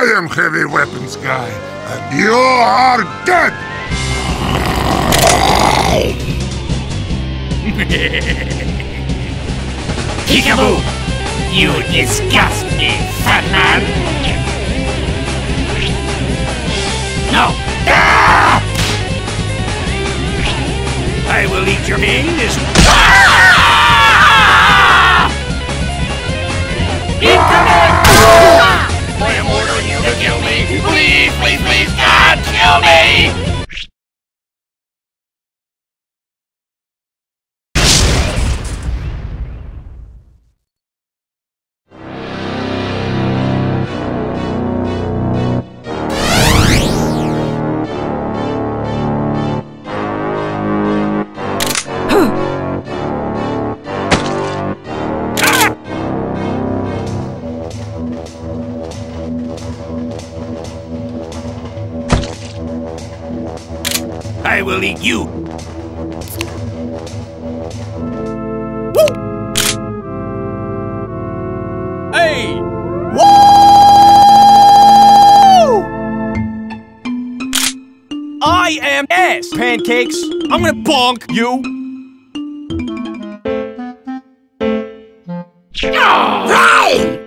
I am heavy weapons guy, and you are dead! Peekaboo! You disgust me, fat man! No! Ah! I will eat your veins! Ah! Kill me! I will eat you. Hey! I am pancakes. I'm gonna bonk you. Oh. Hey!